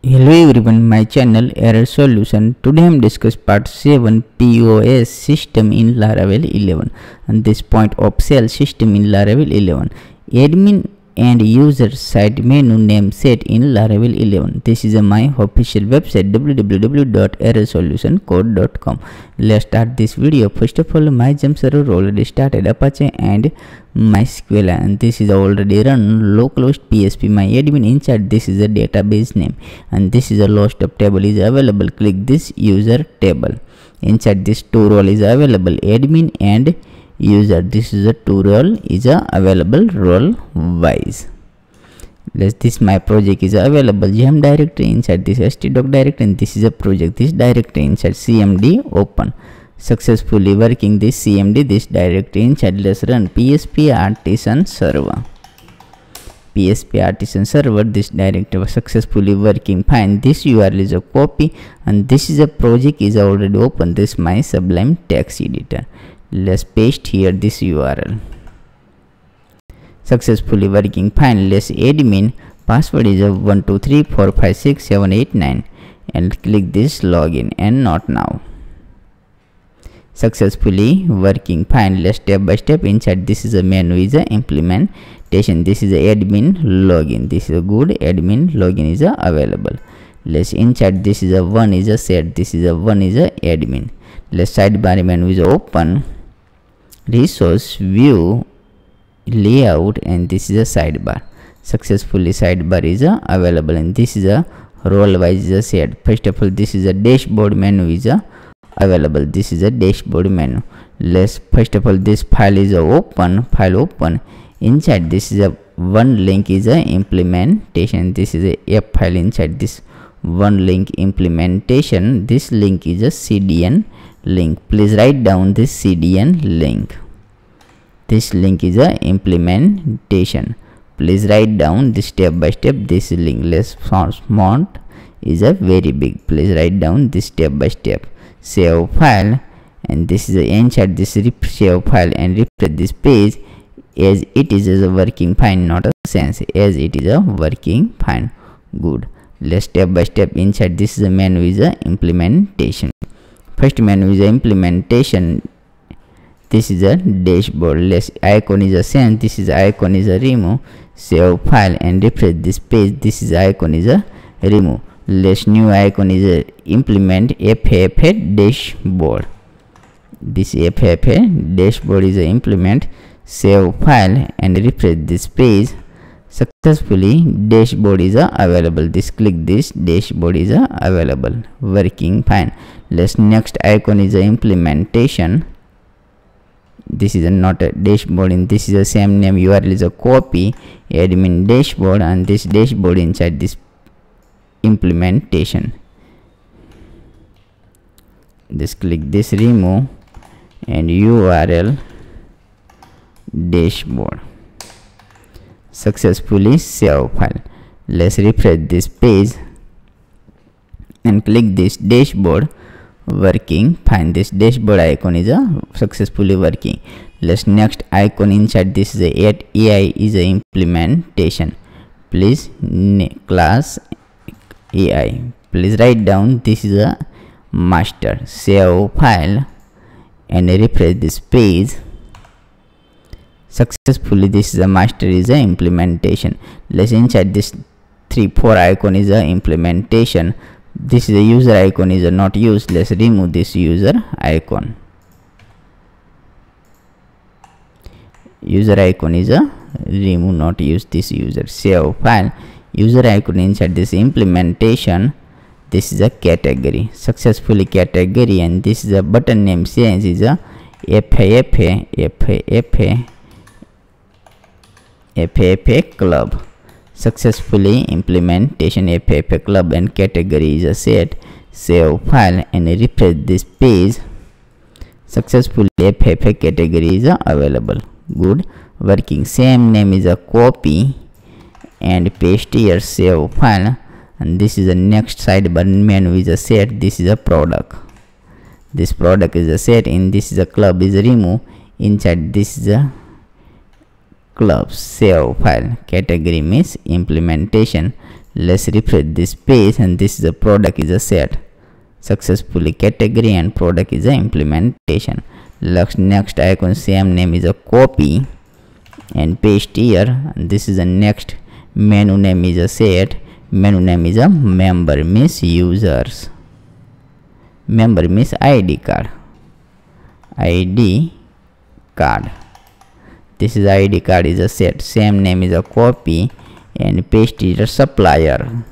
Hello everyone, my channel Error Solution. Today I am discuss part 7 POS system in Laravel 11 and this point of sale system in Laravel 11. Admin and user site menu name set in Laravel 11. This is my official website www.errorsolutioncode.com. Let's start this video. First of all, my jump server already started Apache and MySQL and this is already run localhost PHP my admin inside this is a database name and this is a list of table is available click this user table inside this two role is available admin and user this is a two role is a available role wise let's this my project is available. Gem directory inside this htdoc directory and this is a project. This directory inside cmd open. Successfully working this cmd this directory inside let's run php artisan server. PHP artisan server this directory was successfully working. Fine this url is a copy and this is a project is already open. This my sublime text editor let's paste here this url successfully working fine let's admin password is a 123456789 and click this login and not now. Successfully working fine let's step by step inside this is a menu is a implementation. This is a admin login. This is a good admin login is a available. Let's inside this is a one is a set. This is a one is a admin. Let's sidebar menu is open resource view layout and this is a sidebar. Successfully sidebar is a available and this is a role wise is uh, a set first of all this is a dashboard menu is a available. This is a dashboard menu. Let's first of all this file is a open file open. Inside this is a one link is a implementation. This is a app file inside this one link implementation. This link is a cdn link. Please write down this cdn link. This link is a implementation. Please write down this step by step. This link less font is a very big. Please write down this step by step. Save file. And this is the inside this save file and refresh this page. As it is as a working fine not a sense. As it is a working fine good. Let's step by step inside this is a menu is a implementation first menu is implementation. This is a dashboard. Let's icon is a send. This is icon is a remove. Save file and refresh this page. This is icon is a remove. Let's new icon is a implement FFA dashboard. This FFA dashboard is a implement. Save file and refresh this page successfully dashboard is a available. This click this dashboard is a available. Working fine. Let's next icon is a implementation. This is a not a dashboard. And this is the same name. Url is a copy admin dashboard and this dashboard inside this implementation. Just click this remove and url dashboard successfully save file. Let's refresh this page and click this dashboard working. Fine this dashboard icon is a successfully working. Let's next icon inside this is a ai is a implementation. Please class ai please write down this is a master. Save file and refresh this page successfully this is a master is a implementation. Let's inside this 3 4 icon is a implementation. This is a user icon is a not used let's remove this user icon. User icon is a remove not use this user. Save file. User icon inside this implementation. This is a category. Successfully category and this is a button name change is a FAFA FAFA FAFA club. Successfully implementation FAFA club and category is a set. Save file and refresh this page. Successfully FAFA category is available. Good. Working same name is a copy and paste here save file. And this is the next sidebar menu is a set. This is a product. This product is a set in this is a club is remove inside this is a club save file category means implementation. Let's refresh this page and this is a product is a set. Successfully category and product is a implementation. Next icon same name is a copy and paste here. And this is a next. Menu name is a set. Menu name is a member means users. Member means id card. Id card this is id card is a set. Same name is a copy and paste is a supplier.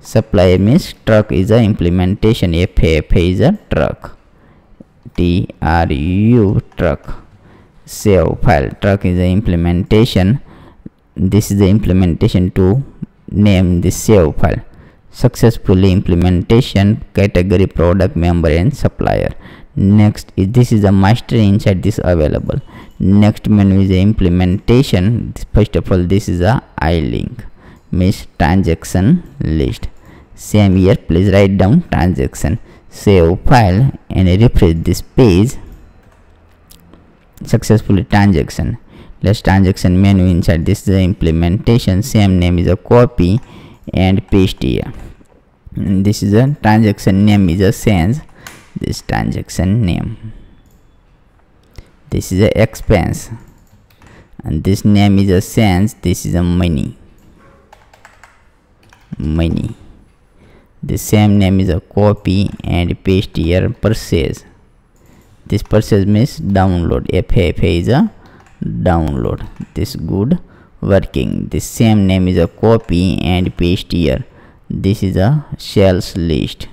Supplier means truck is a implementation. FAF is a truck. Tru truck. Save file. Truck is the implementation. This is the implementation to name the save file successfully implementation category product member and supplier. Next this is a master inside this available. Next menu is the implementation. First of all this is a i link means transaction list. Same here. Please write down transaction. Save file and refresh this page. Successfully transaction. Let's transaction menu inside this the implementation. Same name is a copy and paste here. And this is a transaction name is a sense this transaction name. This is a expense. And this name is a sense this is a money. Money. The same name is a copy and paste here purchase. This purchase means download. FAF is a download. This good working the same name is a copy and paste here this is a sales list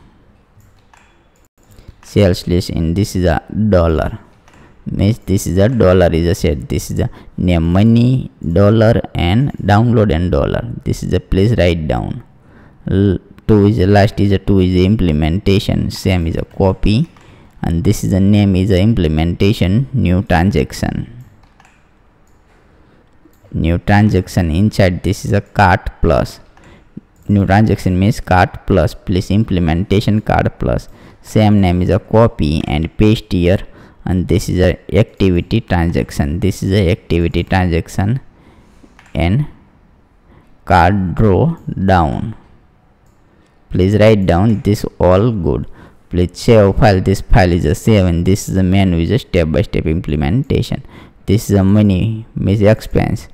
sales list and this is a dollar means this is a dollar is a set this is a name money dollar and download and dollar this is a place write down L 2 is a last is a 2 is the implementation same is a copy and this is the name is the implementation new transaction new transaction inside this is a cart plus. New transaction means cart plus Please implementation cart plus. Same name is a copy and paste here. And this is a activity transaction. This is a activity transaction. And card draw down. Please write down this all good. Please save file. This file is a save and this is the menu is a step-by-step -step implementation. This is a money means expense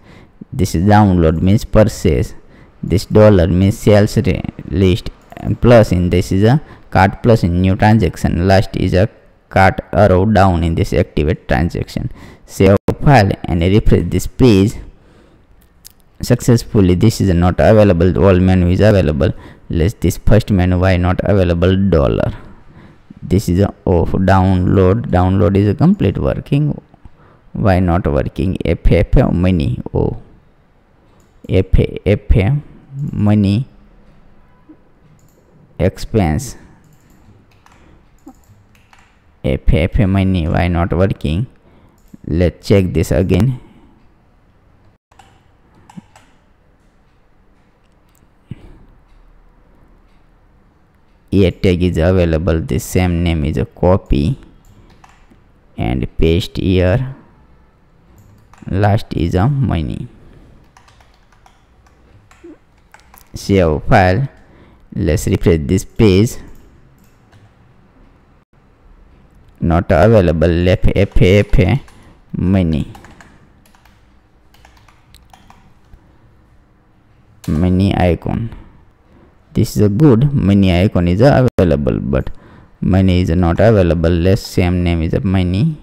this is download means purchase. This dollar means sales list. And plus in this is a cart plus in new transaction. Last is a cart arrow down in this activate transaction. Save file and refresh this page. Successfully this is not available. All menu is available. Let's this first menu why not available dollar? This is a off download. Download is a complete working. Why not working? Ff money oh f f money expense. F f money why not working? Let's check this again. A tag is available the same name is a copy. And paste here. Last is a money save file. Let's refresh this page. Not available. Left FAF money money icon. This is a good money icon is available but money is not available. Less same name is a money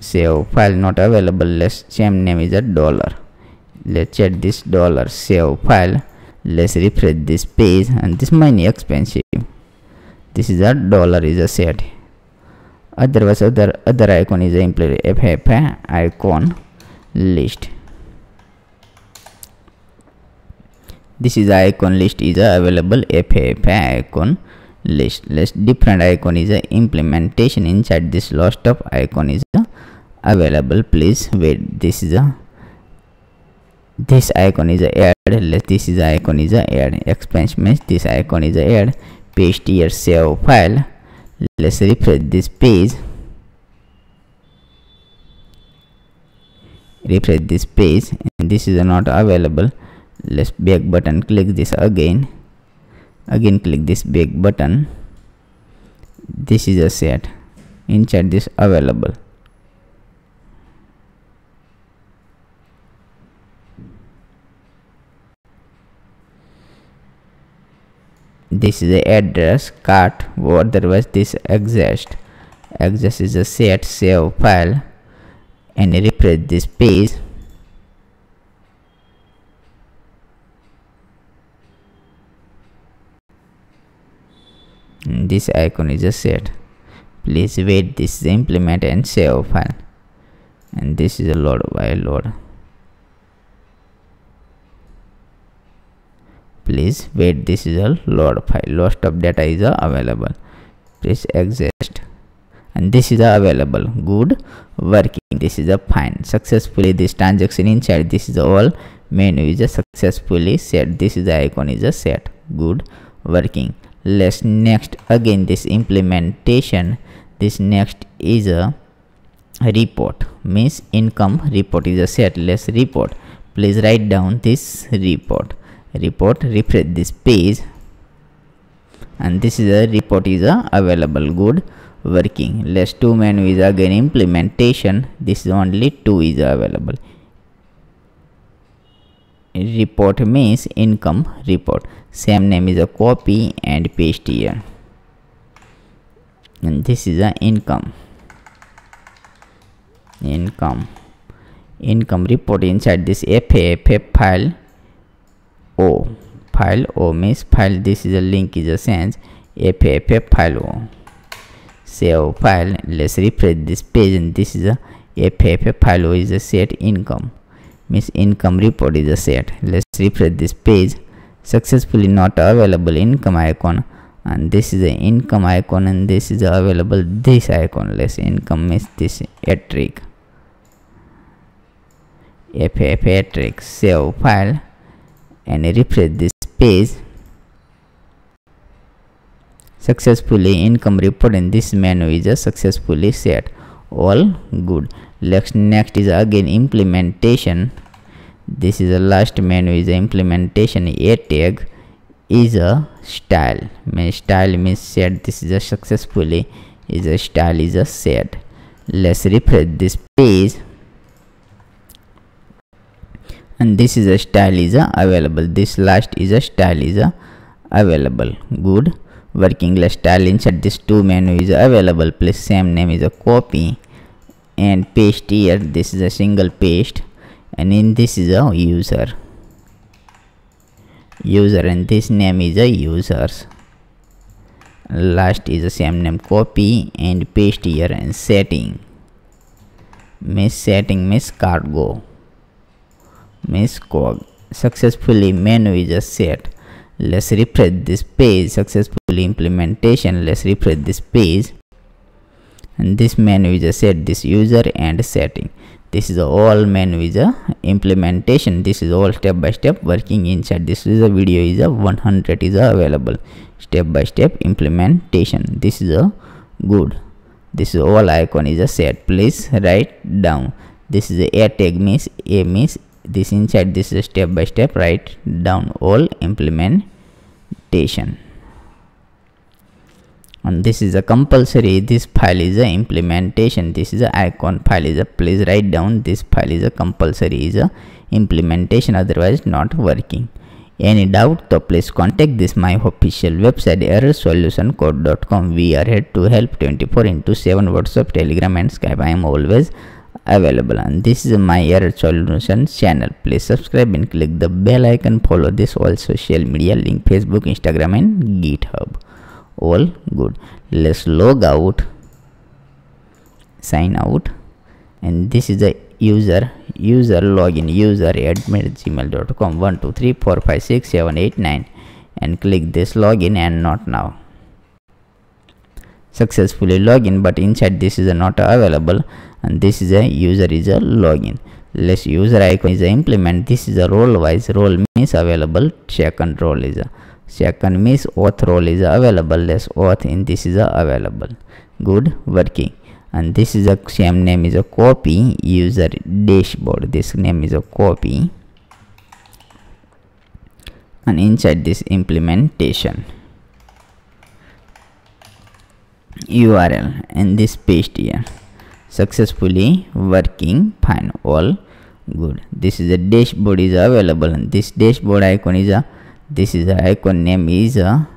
save file not available. Less same name is a dollar let's check this dollar save file. Let's refresh this page and this money expensive. This is a dollar is a set. Otherwise other other icon is a FAF icon list. This is icon list is a available FAF icon list. Less different icon is a implementation inside this list of icon is available. Please wait. This is a this icon is a add let this is icon is a add expansion means this icon is a add paste here save file. Let's refresh this page. Refresh this page. And this is not available. Let's back button click this again. Again click this back button. This is a set. Insert this available this is the address. Cart otherwise this exist. Exist is a set save file and refresh this page this icon is a set. Please wait. This is implement and save file. And this is a load while load please wait this is a load file. Lost of data is available. Please exist and this is available. Good. Working. This is a fine. Successfully this transaction inside. This is all. Menu is a successfully set. This is the icon is a set. Good. Working. Let's next again this implementation. This next is a report. Means income report is a set. Let's report. Please write down this report report refresh this page. And this is a report is a available good working. Let's two menu is again implementation. This is only two is available. Report means income report. Same name is a copy and paste here. And this is a income. Income. Income report inside this FAFF file O file O means file. This is a link is a sense FAFF file O. Save file. Let's refresh this page. And this is a FAFF file O is a set income. Means income report is a set. Let's refresh this page. Successfully not available income icon. And this is the income icon. And this is available this icon. Less income is this attric FF attric save file and refresh this page successfully. Income report in this menu is a successfully set. All good. Next next is again implementation. This is the last menu is implementation. A tag is a style. Means style means set. This is a successfully is a style is a set. Let's refresh this page and this is a style is a available. This last is a style is a available. Good. Working less style inside this two menu is available. Plus same name is a copy and paste here. This is a single paste. And in this is a user. User and this name is a users. Last is the same name copy and paste here and setting. Miss setting miss cargo miss cog successfully menu is a set. Let's refresh this page. Successfully implementation. Let's refresh this page. And this menu is a set. This user and setting. This is all menu is a implementation. This is all step by step working inside. This is a video is a 100 is a available. Step by step implementation. This is a good. This is all icon is a set. Please write down. This is a a tag means a means this inside this is step by step write down all implementation. And this is a compulsory this file is a implementation this is a icon file is a please write down this file is a compulsory is a implementation otherwise not working. Any doubt so please contact this my official website errorsolutioncode.com we are here to help 24 into 7 whatsapp telegram and skype. I am always available. And this is my error solution channel. Please subscribe and click the bell icon. Follow this all social media link facebook instagram and github. All good. Let's log out sign out. And this is the user user login user admin gmail.com 1 2 3 4 5 6 7 8 9 and click this login and not now. Successfully login but inside this is not available and this is a user is a login. Less user icon is a implement. This is a role wise. Role means available. Second role is a second means auth role is available. Less auth in this is a available. Good. Working. And this is a same name is a copy user dashboard. This name is a copy. And inside this implementation url and this paste here successfully working fine all good. This is a dashboard is available. And this dashboard icon is a this is the icon name is a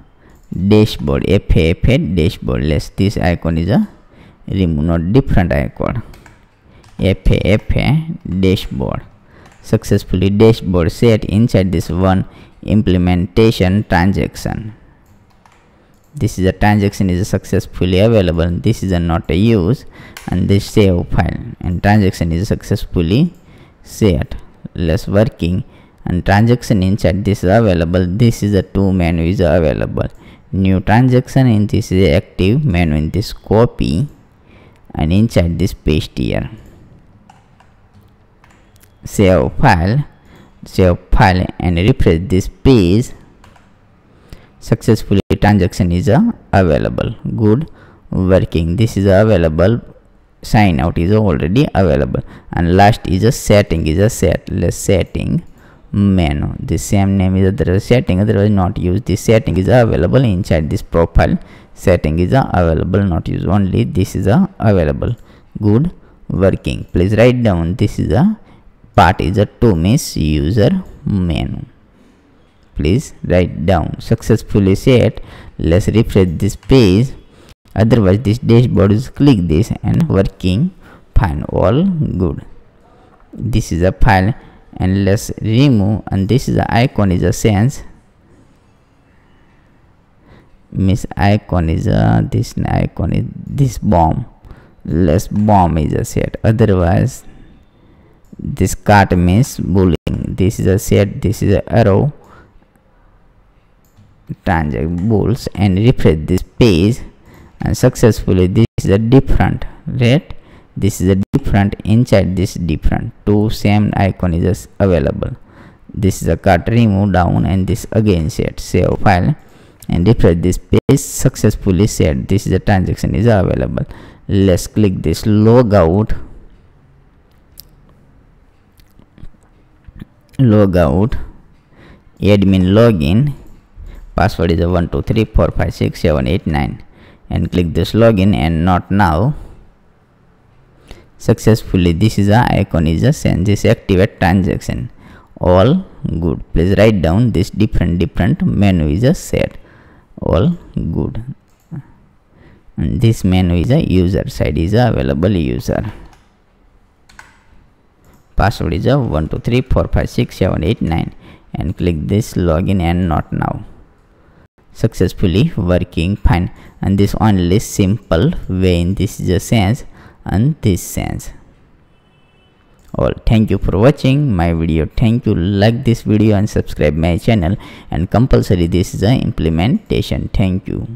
dashboard fa dashboard. Less this icon is a remove not different icon. Fa fa dashboard. Successfully dashboard set inside this one implementation transaction this is a transaction is successfully available. This is a not a use and this save file. And transaction is successfully set less working. And transaction inside this is available. This is a two menu is available. New transaction in this is active menu in this copy. And inside this paste here. Save file. Save file and refresh this page successfully transaction is uh, available. Good. Working. This is available. Sign out is already available. And last is a setting is a set less setting menu. The same name is uh, other setting otherwise not used. This setting is available inside this profile. Setting is available not used. Only this is a available. Good. Working. Please write down. This is a part is a to miss user menu please write down. Successfully set let's refresh this page. Otherwise this dashboard is click this and working. Fine all good. This is a file and let's remove and this is the icon is a sense. Miss icon is a this icon is this bomb. Less bomb is a set. Otherwise this cart means boolean this is a set this is a arrow transact bulls and refresh this page and successfully this is a different right this is a different inside this different. Two same icon is available. This is a cut remove down and this again set save file and refresh this page. Successfully set this is a transaction is available. Let's click this logout. Logout admin login password is a 12345678 and click this login and not now. Successfully this is a icon is a send this activate transaction. All good. Please write down this different different menu is a set. All good. And this menu is a user side is a available user. Password is a 12345678 and click this login and not now successfully working fine. And this only simple way in this is a sense and this sense. All thank you for watching my video. Thank you. Like this video and subscribe my channel. And compulsory this is a implementation. Thank you